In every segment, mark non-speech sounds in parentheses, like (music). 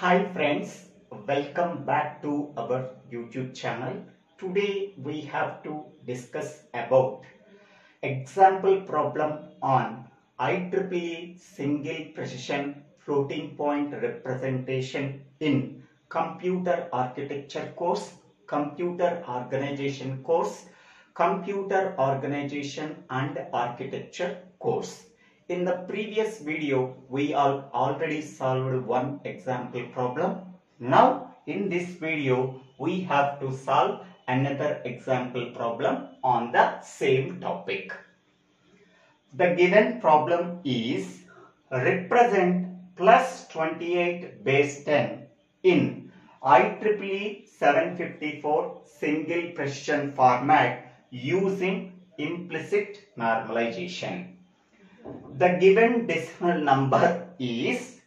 Hi friends, welcome back to our YouTube channel. Today we have to discuss about example problem on IEEE single precision floating point representation in computer architecture course, computer organization course, computer organization and architecture course. In the previous video, we all already solved one example problem. Now, in this video, we have to solve another example problem on the same topic. The given problem is represent plus 28 base 10 in IEEE 754 single precision format using implicit normalization. The given decimal number is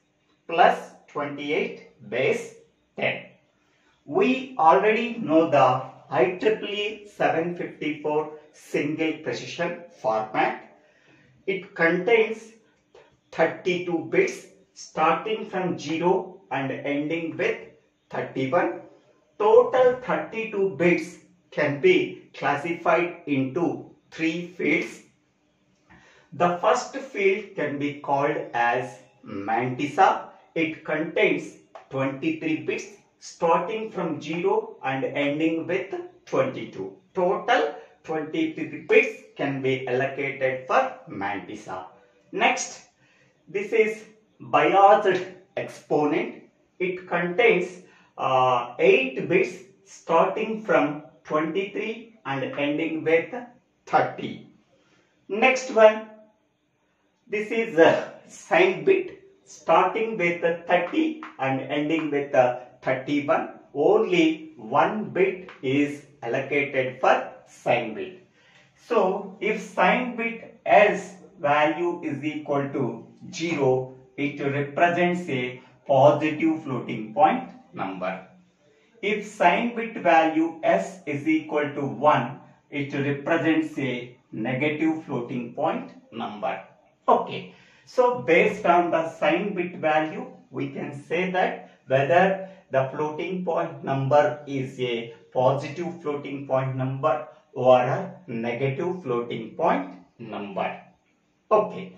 plus 28 base 10. We already know the IEEE 754 single precision format. It contains 32 bits starting from 0 and ending with 31. Total 32 bits can be classified into three fields the first field can be called as mantissa. It contains 23 bits starting from 0 and ending with 22. Total 23 bits can be allocated for mantissa. Next, this is biased exponent. It contains uh, 8 bits starting from 23 and ending with 30. Next one, this is a sign bit starting with 30 and ending with 31. Only one bit is allocated for sign bit. So, if sign bit s value is equal to 0, it represents a positive floating point number. If sign bit value s is equal to 1, it represents a negative floating point number. Okay, so based on the sign bit value, we can say that whether the floating point number is a positive floating point number or a negative floating point number. Okay,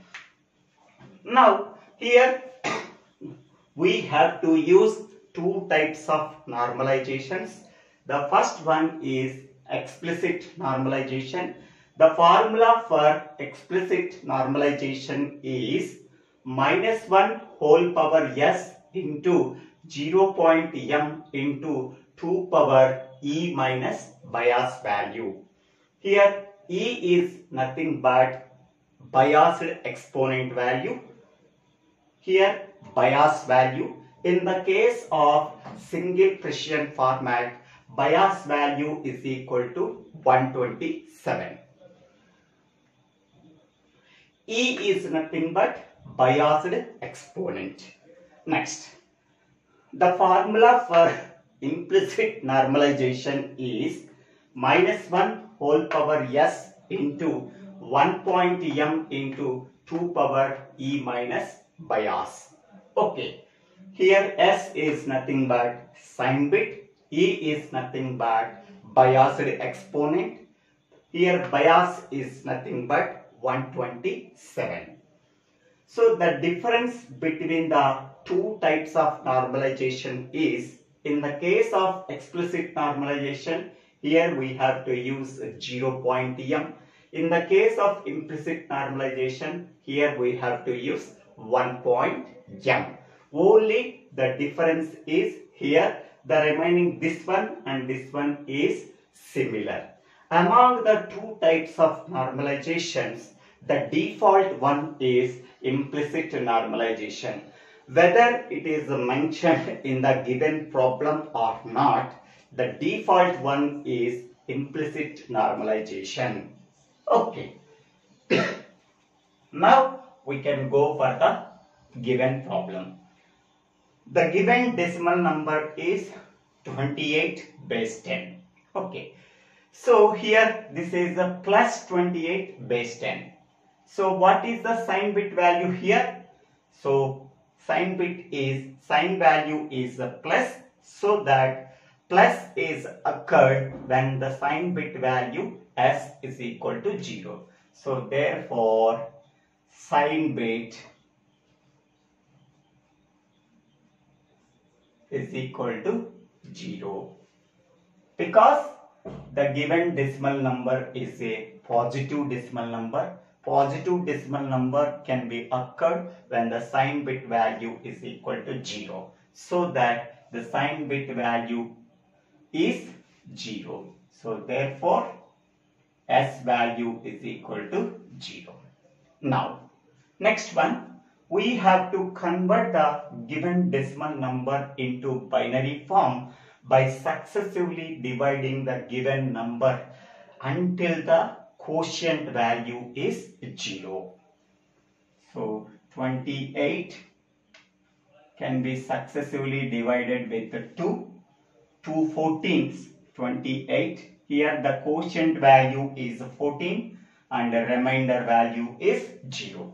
now here (coughs) we have to use two types of normalizations. The first one is explicit normalization the formula for explicit normalization is minus 1 whole power s into 0 0.m into 2 power e minus bias value. Here e is nothing but biased exponent value. Here bias value. In the case of single precision format, bias value is equal to 127. E is nothing but biased exponent. Next, the formula for (laughs) implicit normalization is minus 1 whole power s into 1 point m into 2 power e minus bias. Okay, here s is nothing but sign bit, e is nothing but biased exponent. Here bias is nothing but 127. So the difference between the two types of normalization is in the case of explicit normalization here we have to use 0 point m. In the case of implicit normalization here we have to use 1 point m. Only the difference is here the remaining this one and this one is similar. Among the two types of normalizations, the default one is implicit normalization. Whether it is mentioned in the given problem or not, the default one is implicit normalization. Okay. (coughs) now we can go for the given problem. The given decimal number is 28 base 10. Okay. So here this is a plus 28 base 10. So what is the sign bit value here? So sign bit is sign value is a plus so that plus is occurred when the sign bit value s is equal to 0 so therefore sign bit is equal to 0 because the given decimal number is a positive decimal number positive decimal number can be occurred when the sign bit value is equal to 0 so that the sign bit value is 0 so therefore s value is equal to 0 now next one we have to convert the given decimal number into binary form by successively dividing the given number until the quotient value is 0. So 28 can be successively divided with 2. 2 14s 28. Here the quotient value is 14 and the remainder value is 0.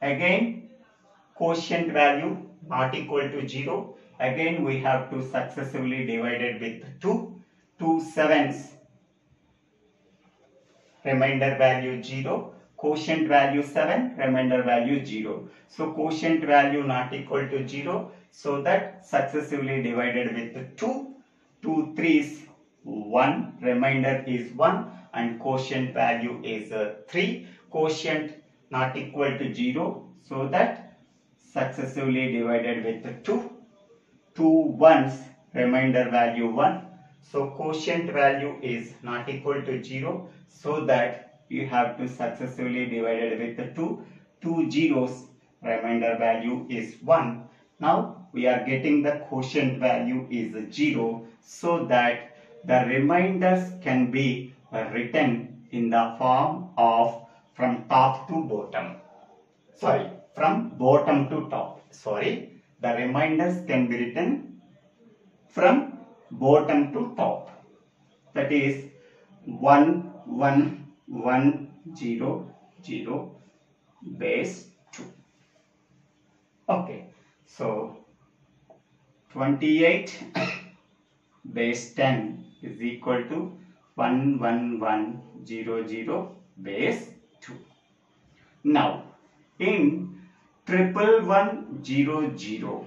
Again quotient value not equal to 0 Again we have to successively divide it with 2. 2 sevens. Remainder value 0. Quotient value 7. Remainder value 0. So quotient value not equal to 0. So that successively divided with 2. 2 threes 1. Remainder is 1. And quotient value is uh, 3. Quotient not equal to 0. So that successively divided with 2 two ones remainder value 1 so quotient value is not equal to 0 so that you have to successively divide it with the 2 two zeros remainder value is 1 now we are getting the quotient value is 0 so that the remainders can be written in the form of from top to bottom. Sorry from bottom to top. Sorry the reminders can be written from bottom to top. That is 1, 1, 1, 0, 0, base 2. Okay, so 28 (coughs) base 10 is equal to 1, 1, 1, 0, 0, base 2. Now, in triple one zero zero.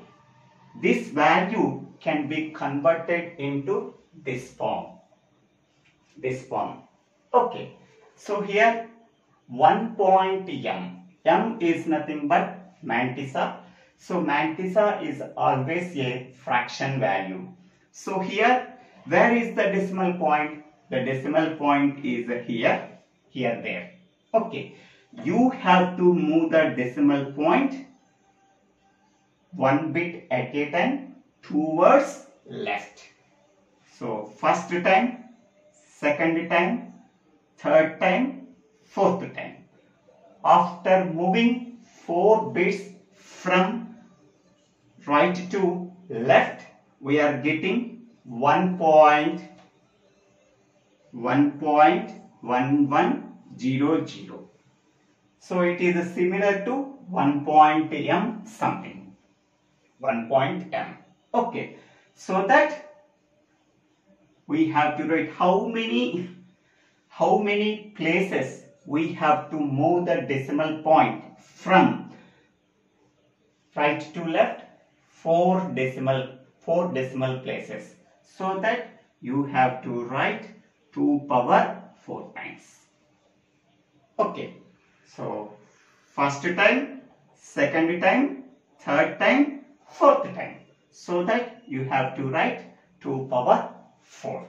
This value can be converted into this form. This form. Okay. So here one point m. m is nothing but mantissa. So mantissa is always a fraction value. So here where is the decimal point? The decimal point is here, here, there. Okay you have to move the decimal point one bit at a time towards left. So first time, second time, third time, fourth time. After moving four bits from right to left, we are getting one point one point one one zero zero. So it is similar to 1 point m something. 1 point m. Okay. So that we have to write how many how many places we have to move the decimal point from right to left four decimal four decimal places so that you have to write 2 power 4 times okay so, first time, second time, third time, fourth time. So that you have to write 2 power 4.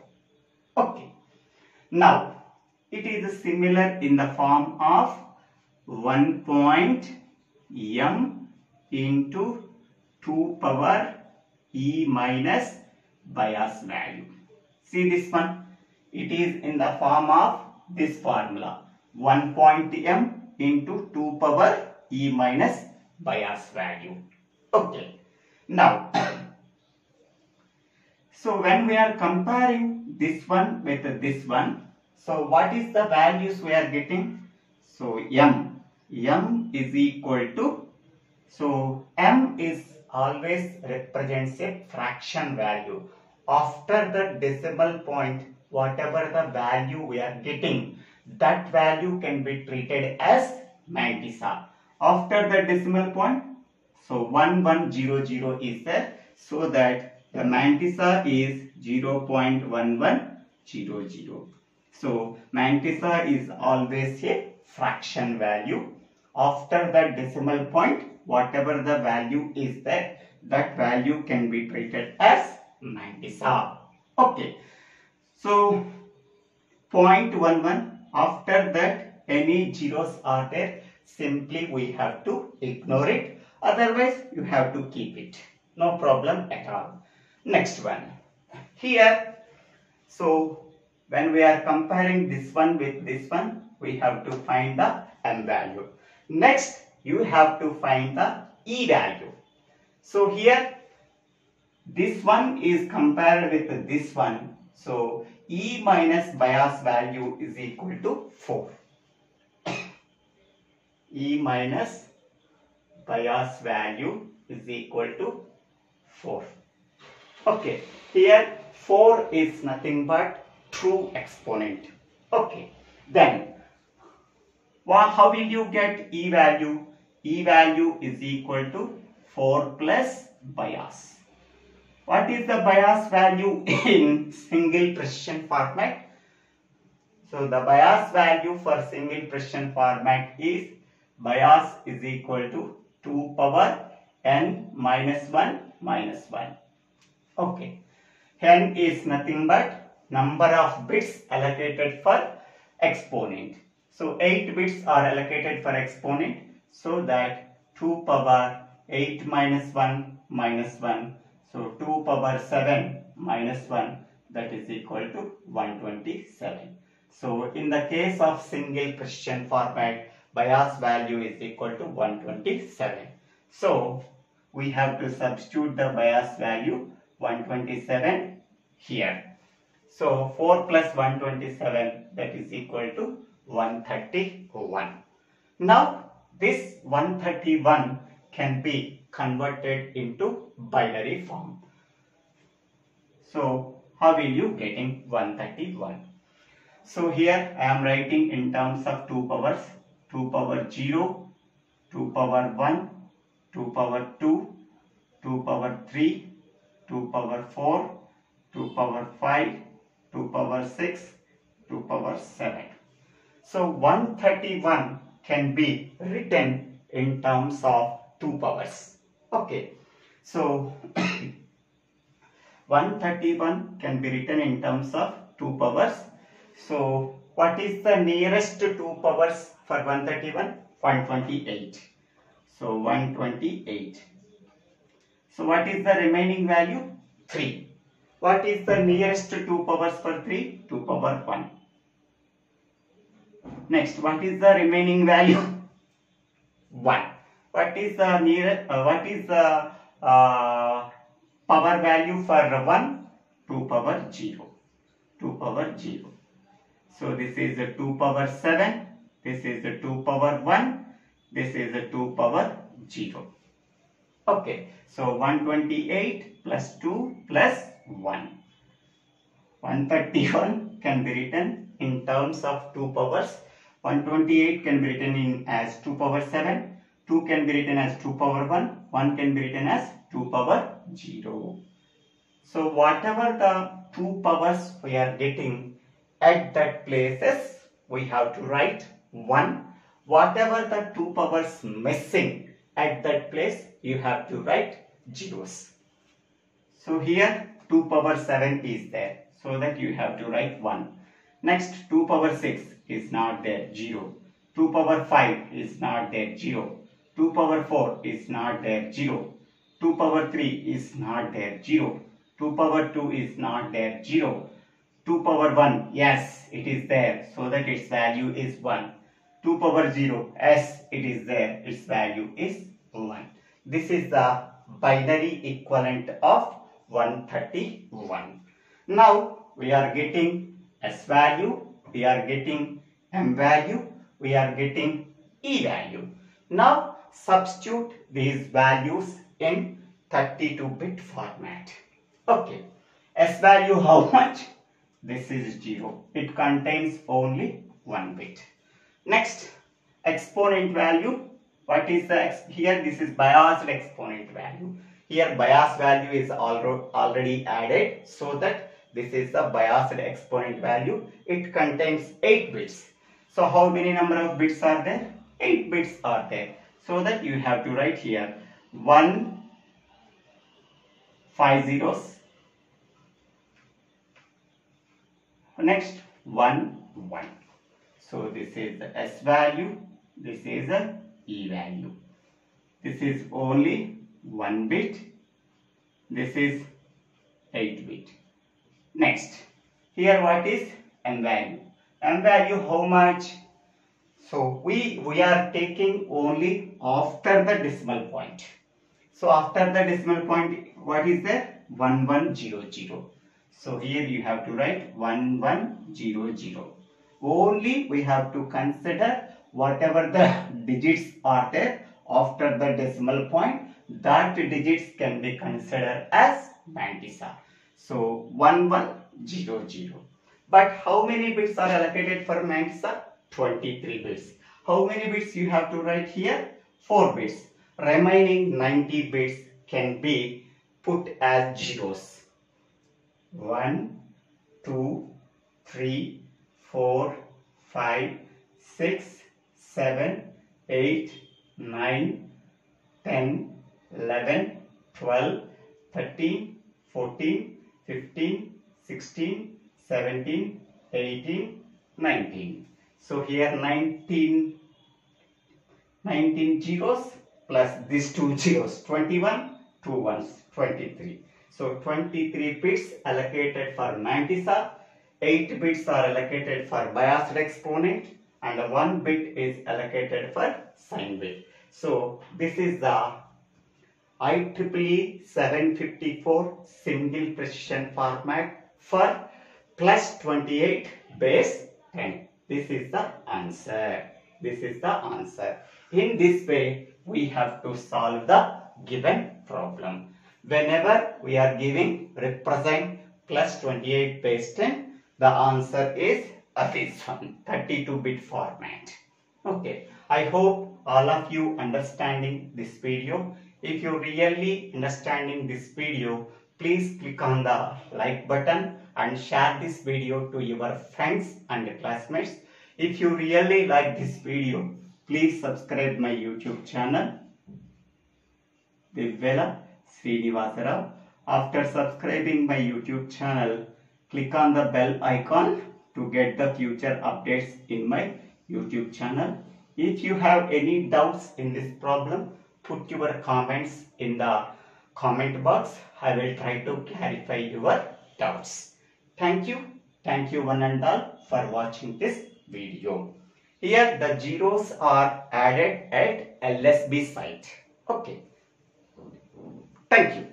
Okay. Now, it is similar in the form of 1 point m into 2 power e minus bias value. See this one? It is in the form of this formula. 1 point m into 2 power e minus bias value. Okay. Now, so when we are comparing this one with this one, so what is the values we are getting? So m, m is equal to So m is always represents a fraction value. After the decimal point, whatever the value we are getting, that value can be treated as mantissa. After the decimal point, so 1100 is there, so that the mantissa is 0.1100. So mantissa is always a fraction value. After the decimal point, whatever the value is there, that value can be treated as mantissa. Okay. So 0.11 after that any zeros are there simply we have to ignore it otherwise you have to keep it. No problem at all. Next one. Here so when we are comparing this one with this one we have to find the m value. Next you have to find the e value. So here this one is compared with this one. So E minus bias value is equal to 4. (coughs) E minus bias value is equal to 4. Okay, here 4 is nothing but true exponent. Okay, then well, how will you get E value? E value is equal to 4 plus bias. What is the bias value (laughs) in single precision format? So the bias value for single precision format is bias is equal to 2 power n minus 1 minus 1. Okay. n is nothing but number of bits allocated for exponent. So 8 bits are allocated for exponent so that 2 power 8 minus 1 minus 1 so 2 power 7 minus 1 that is equal to 127. So in the case of single precision format bias value is equal to 127. So we have to substitute the bias value 127 here. So 4 plus 127 that is equal to 131. Now this 131 can be converted into binary form. So how will you getting 131? So here I am writing in terms of 2 powers 2 power 0, 2 power 1, 2 power 2, 2 power 3, 2 power 4, 2 power 5, 2 power 6, 2 power 7. So 131 can be written in terms of 2 powers. Okay. So (coughs) 131 can be written in terms of 2 powers. So what is the nearest 2 powers for 131? 128. So 128. So what is the remaining value? 3. What is the nearest 2 powers for 3? 2 power 1. Next, what is the remaining value? 1. What is the near? Uh, what is the uh, power value for 1? 2 power 0. 2 power 0. So this is the 2 power 7. This is the 2 power 1. This is the 2 power 0. Okay. So 128 plus 2 plus 1. 131 can be written in terms of 2 powers. 128 can be written in as 2 power 7. 2 can be written as 2 power 1. 1 can be written as 2 power 0. So whatever the 2 powers we are getting at that places we have to write 1. Whatever the 2 powers missing at that place you have to write zeros. So here 2 power 7 is there. So that you have to write 1. Next 2 power 6 is not there 0. 2 power 5 is not there 0. 2 power 4 is not there 0. 2 power 3 is not there 0. 2 power 2 is not there 0. 2 power 1 yes it is there so that its value is 1. 2 power 0 yes it is there its value is 1. This is the binary equivalent of 131. Now we are getting S value, we are getting M value, we are getting E value. Now substitute these values in 32-bit format. Okay. S value how much? This is 0. It contains only 1 bit. Next, exponent value. What is the, here this is biased exponent value. Here bias value is already added so that this is the biased exponent value. It contains 8 bits. So how many number of bits are there? 8 bits are there. So that you have to write here 1 5 zeros. Next 1 1. So this is the S value. This is the E value. This is only 1 bit. This is 8 bit. Next, here what is M value? M value how much? So we, we are taking only after the decimal point. So after the decimal point, what is there? 1100. So here you have to write 1100. Only we have to consider whatever the digits are there after the decimal point that digits can be considered as mantissa. So 1100. But how many bits are allocated for mantissa? 23 bits. How many bits you have to write here? 4 bits. Remaining 90 bits can be put as zeros. 1, 2, 3, 4, 5, 6, 7, 8, 9, 10, 11, 12, 13, 14, 15, 16, 17, 18, 19. So here 19, 19 zeros plus these two (laughs) zeros, 21, two ones, 23. So 23 bits allocated for mantissa, 8 bits are allocated for biased exponent and 1 bit is allocated for sign bit. So this is the IEEE 754 single precision format for plus 28 base 10. This is the answer. This is the answer. In this way, we have to solve the given problem. Whenever we are giving represent plus 28 base 10, the answer is this one, 32-bit format. Okay, I hope all of you understanding this video. If you really understanding this video, please click on the like button and share this video to your friends and classmates. If you really like this video, please subscribe my YouTube channel, Divvela Srinivasarao. After subscribing my YouTube channel, click on the bell icon to get the future updates in my YouTube channel. If you have any doubts in this problem, put your comments in the comment box. I will try to clarify your doubts. Thank you. Thank you one and all for watching this video. Here the zeros are added at LSB site. Okay. Thank you.